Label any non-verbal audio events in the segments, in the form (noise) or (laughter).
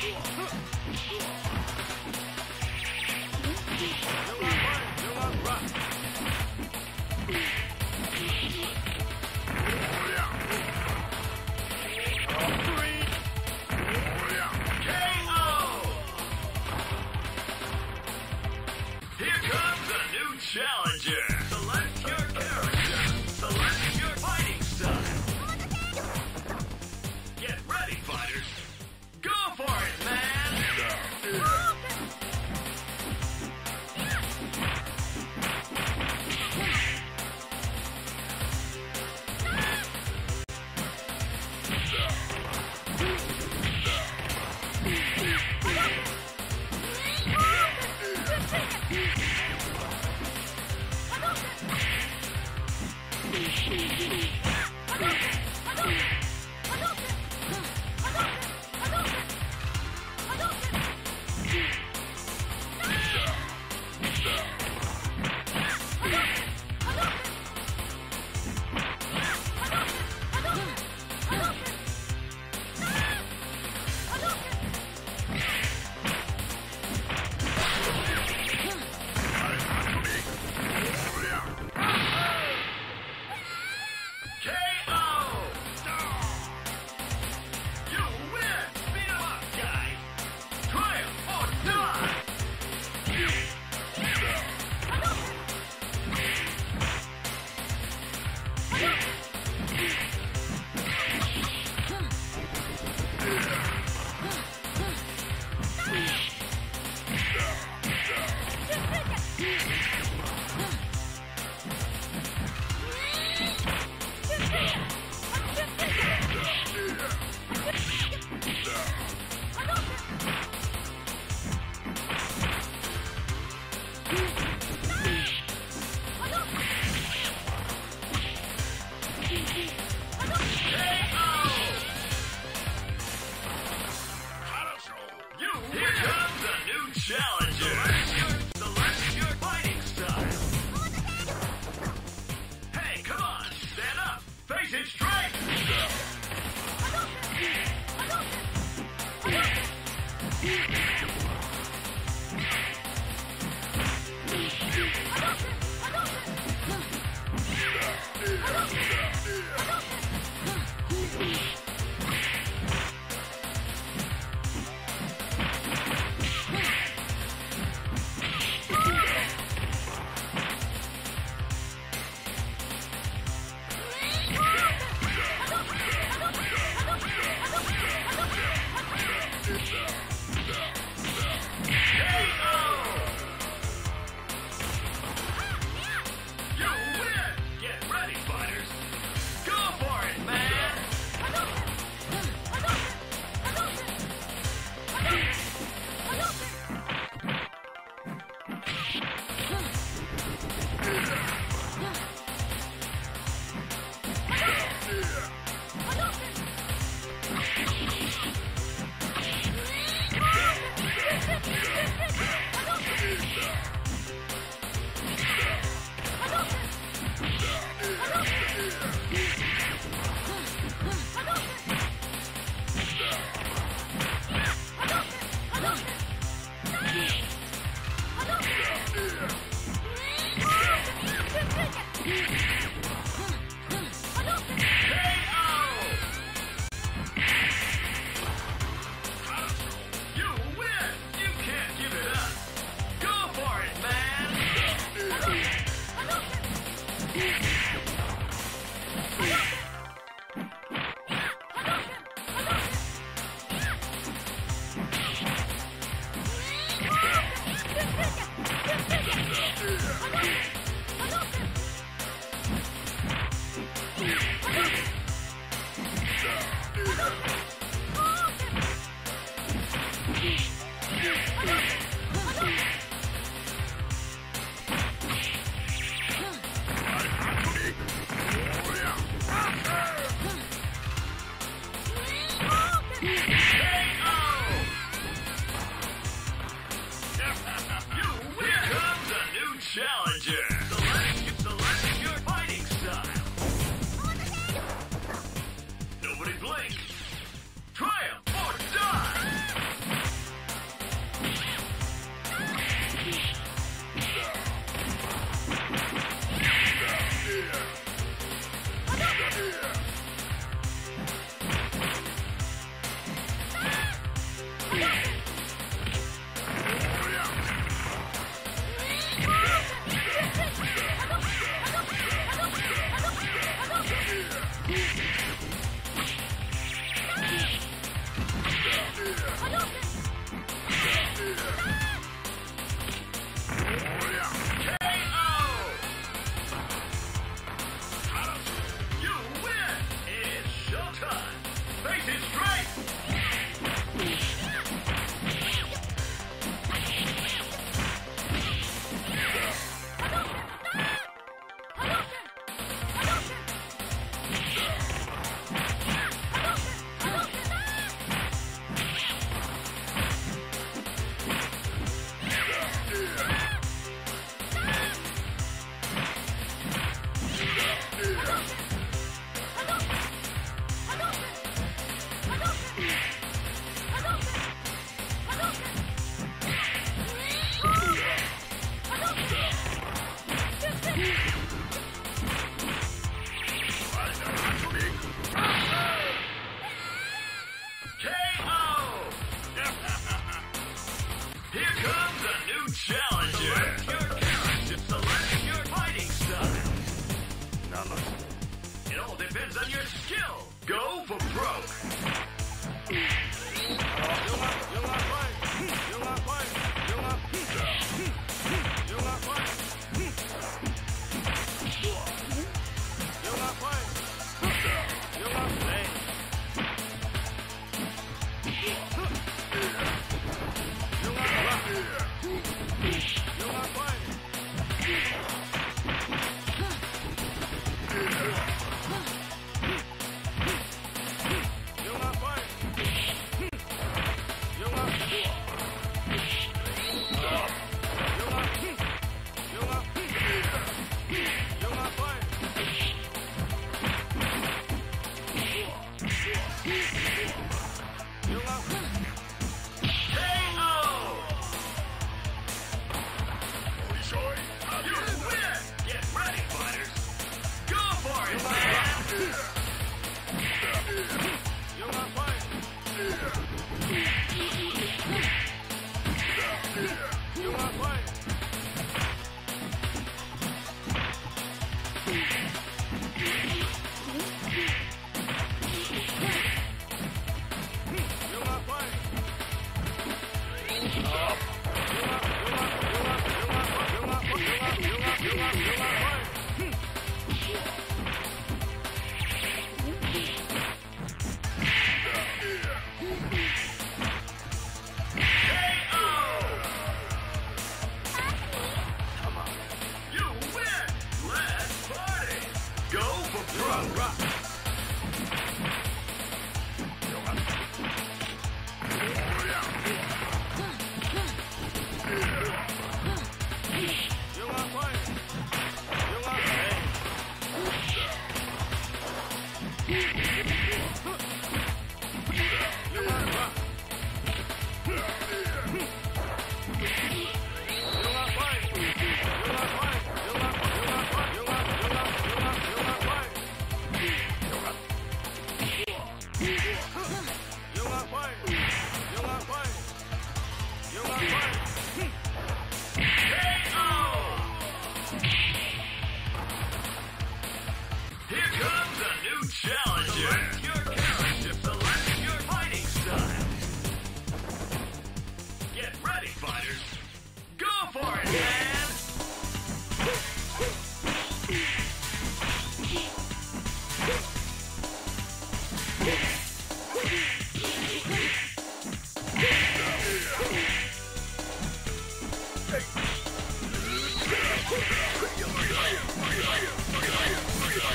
Thank you. KO! Here comes (laughs) a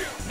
You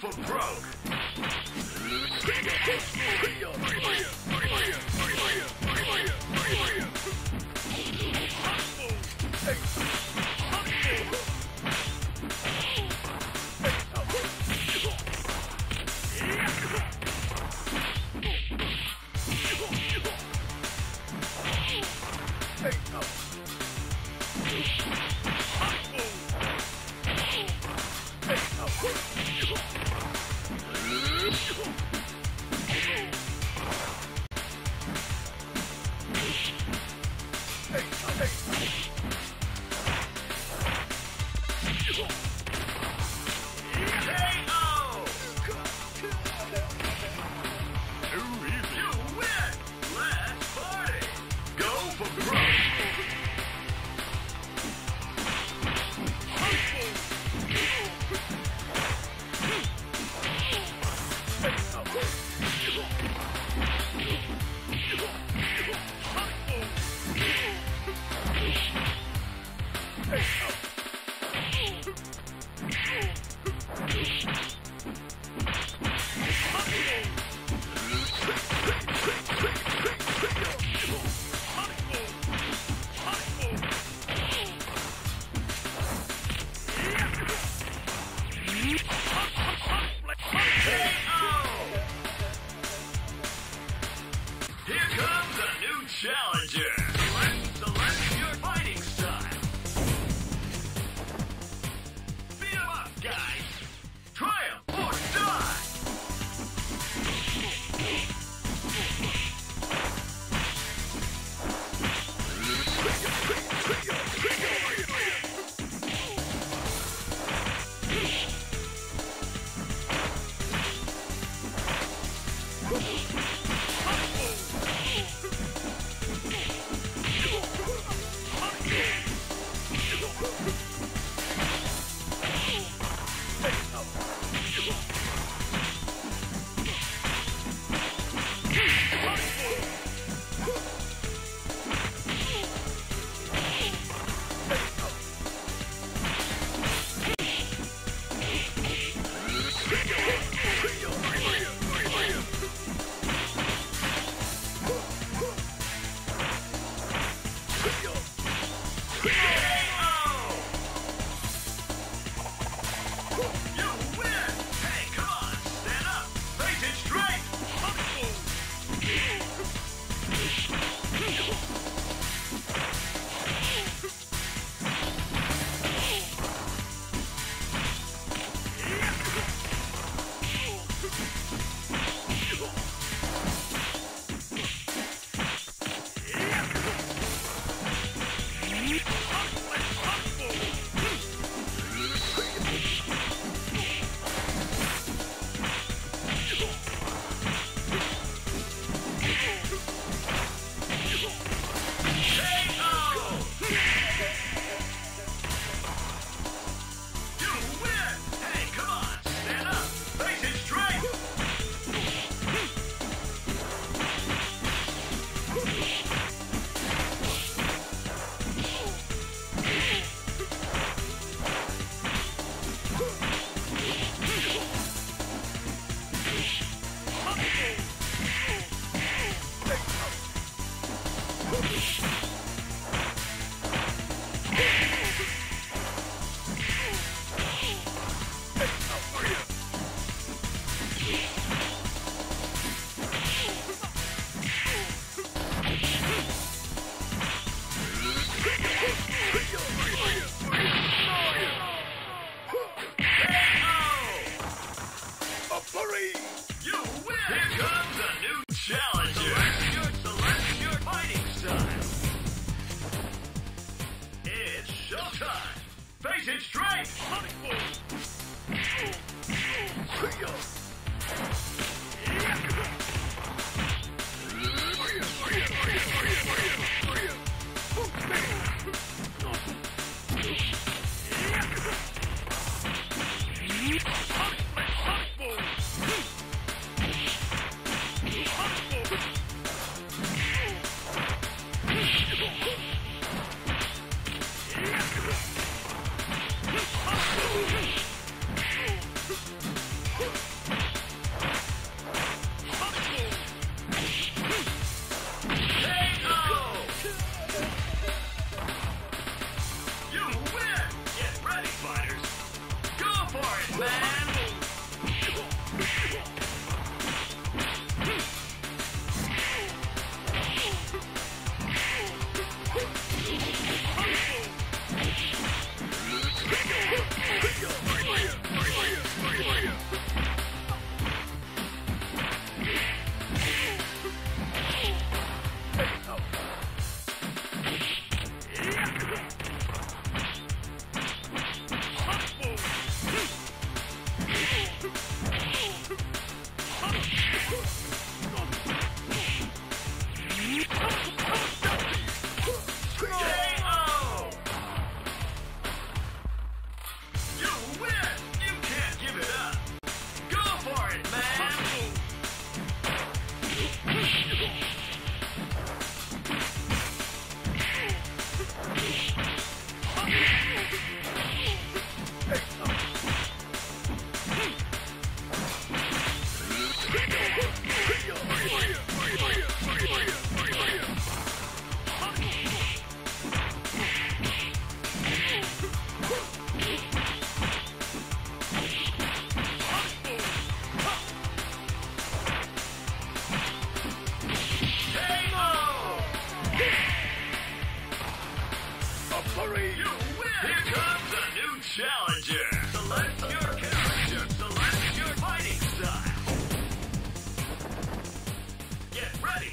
for broke.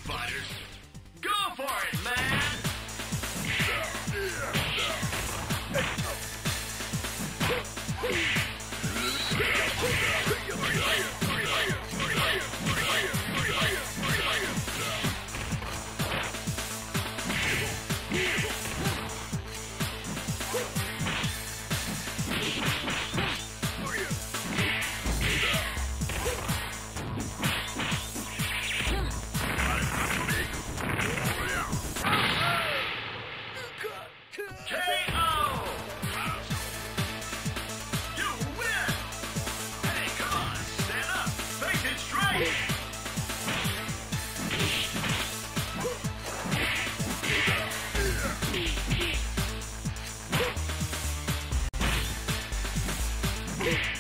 Go for it, man! Yeah.